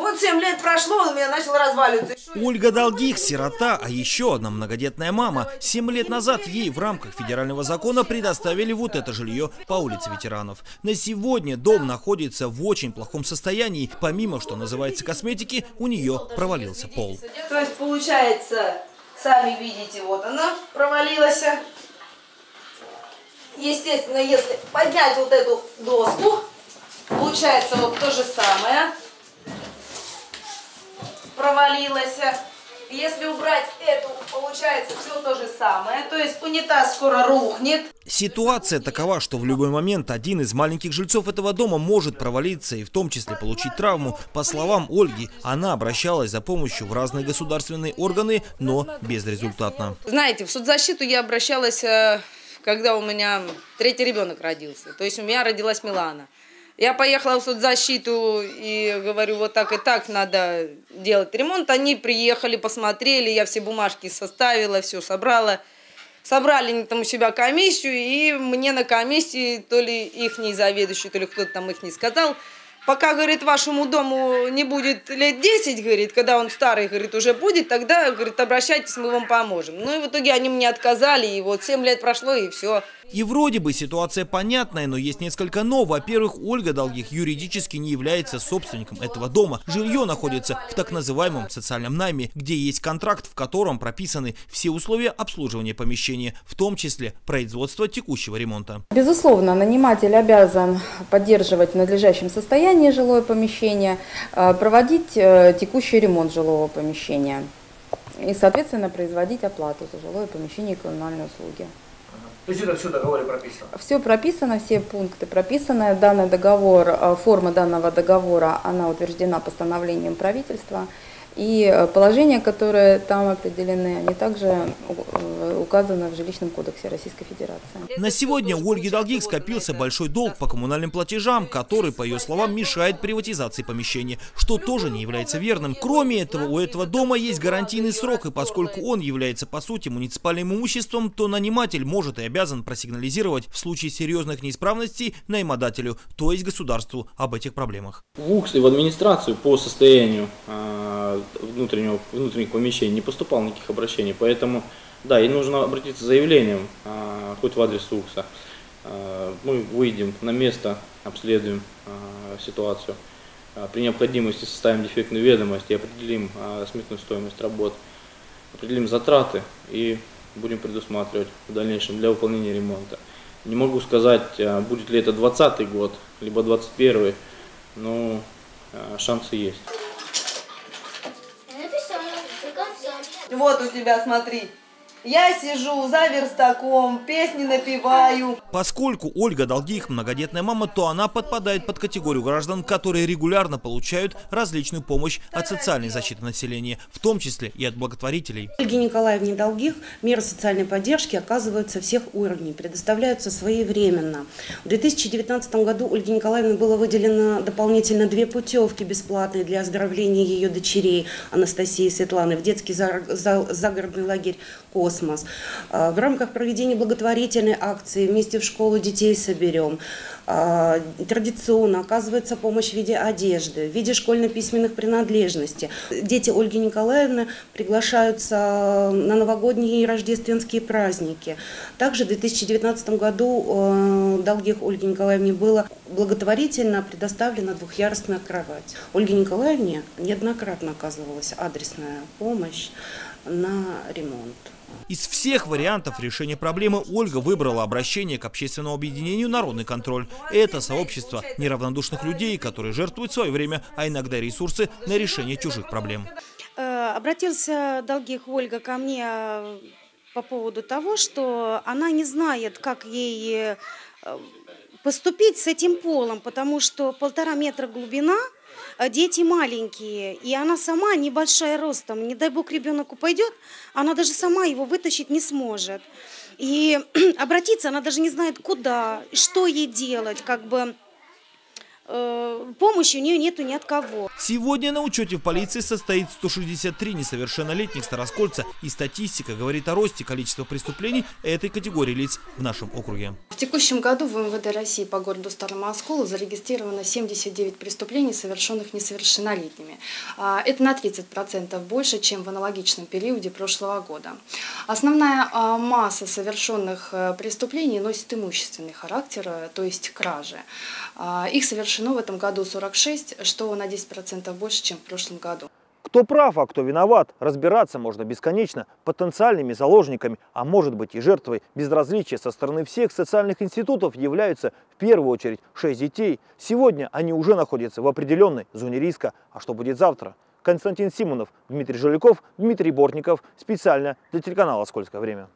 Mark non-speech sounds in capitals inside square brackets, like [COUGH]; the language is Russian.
Вот 7 лет прошло, он у меня начал разваливаться. Ольга Долгих – сирота, а еще одна многодетная мама. Семь лет назад ей в рамках федерального закона предоставили вот это жилье по улице ветеранов. На сегодня дом находится в очень плохом состоянии. Помимо, что называется косметики, у нее провалился пол. То есть получается, сами видите, вот она провалилась. Естественно, если поднять вот эту доску, получается вот то же самое провалилась. Если убрать эту, получается все то же самое. То есть унитаз скоро рухнет. Ситуация такова, что в любой момент один из маленьких жильцов этого дома может провалиться и в том числе получить травму. По словам Ольги, она обращалась за помощью в разные государственные органы, но безрезультатно. Знаете, в соцзащиту я обращалась, э, когда у меня третий ребенок родился. То есть у меня родилась Милана. Я поехала в соцзащиту и говорю, вот так и так надо делать ремонт. Они приехали, посмотрели, я все бумажки составила, все собрала. Собрали они там у себя комиссию, и мне на комиссии то ли их не заведующий, то ли кто-то там их не сказал – пока, говорит, вашему дому не будет лет 10, говорит, когда он старый, говорит, уже будет, тогда, говорит, обращайтесь, мы вам поможем. Ну и в итоге они мне отказали, и вот 7 лет прошло, и все. И вроде бы ситуация понятная, но есть несколько «но». Во-первых, Ольга Долгих юридически не является собственником этого дома. Жилье находится в так называемом социальном найме, где есть контракт, в котором прописаны все условия обслуживания помещения, в том числе производство текущего ремонта. Безусловно, наниматель обязан поддерживать в надлежащем состоянии жилое помещение, э, проводить э, текущий ремонт жилого помещения и, соответственно, производить оплату за жилое помещение и коммунальные услуги. То есть это все в договоре прописано? Все прописано, все пункты прописаны. Данный договор, э, форма данного договора, она утверждена постановлением правительства. И э, положения, которые там определены, они также э, указаны в жилищном кодексе Российской Федерации. На сегодня у Ольги Долгих скопился большой долг по коммунальным платежам, который, по ее словам, мешает приватизации помещения, что тоже не является верным. Кроме этого, у этого дома есть гарантийный срок, и поскольку он является по сути муниципальным имуществом, то наниматель может и обязан просигнализировать в случае серьезных неисправностей наймодателю, то есть государству, об этих проблемах. В УКС и в администрацию по состоянию а, внутреннего, внутренних помещений не поступало никаких обращений, поэтому, да, и нужно обратиться с заявлением, а, хоть в адрес УКСа. А, мы выйдем на место, обследуем а, ситуацию. При необходимости составим дефектную ведомость и определим сметную стоимость работ, определим затраты и будем предусматривать в дальнейшем для выполнения ремонта. Не могу сказать, будет ли это 2020 год, либо 2021, но шансы есть. Вот у тебя, смотри, я сижу за верстаком, песни напеваю. Поскольку Ольга Долгих многодетная мама, то она подпадает под категорию граждан, которые регулярно получают различную помощь от социальной защиты населения, в том числе и от благотворителей. Ольге Николаевне Долгих меры социальной поддержки оказываются всех уровней, предоставляются своевременно. В 2019 году Ольге Николаевне было выделено дополнительно две путевки бесплатные для оздоровления ее дочерей Анастасии и Светланы в детский загородный лагерь «Кос» космос. А, в рамках проведения благотворительной акции «Вместе в школу детей соберем» традиционно оказывается помощь в виде одежды, в виде школьно-письменных принадлежностей. Дети Ольги Николаевны приглашаются на новогодние и рождественские праздники. Также в 2019 году э, долгих Ольге Николаевне было благотворительно предоставлена двухъярусная кровать. Ольге Николаевне неоднократно оказывалась адресная помощь на ремонт. Из всех вариантов решения проблемы Ольга выбрала обращение к общественному объединению «Народный контроль». Это сообщество неравнодушных людей, которые жертвуют свое время, а иногда ресурсы на решение чужих проблем. Э, обратился Долгих Ольга ко мне э, по поводу того, что она не знает, как ей э, поступить с этим полом, потому что полтора метра глубина – дети маленькие, и она сама небольшая ростом. Не дай бог ребенок упадет, она даже сама его вытащить не сможет. И [CLEARS THROAT] обратиться она даже не знает куда, что ей делать, как бы помощи у нее нету ни от кого. Сегодня на учете в полиции состоит 163 несовершеннолетних староскольца. И статистика говорит о росте количества преступлений этой категории лиц в нашем округе. В текущем году в МВД России по городу Старому Осколу зарегистрировано 79 преступлений, совершенных несовершеннолетними. А, Это на 30% больше, чем в аналогичном периоде прошлого года. Основная а, масса совершенных э, преступлений носит имущественный характер, э, то есть кражи. А, Их совершено в этом году 46, что на 10% больше, чем в прошлом году. Кто прав, а кто виноват, разбираться можно бесконечно потенциальными заложниками, а может быть и жертвой безразличия со стороны всех социальных институтов являются в первую очередь шесть детей. Сегодня они уже находятся в определенной зоне риска. А что будет завтра? Константин Симонов, Дмитрий Жиляков, Дмитрий Бортников. Специально для телеканала «Скользкое время».